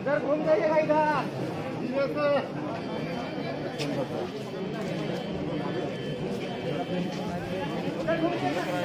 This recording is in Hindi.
इधर घूम जाइएगा इधर। घूम जाइएगा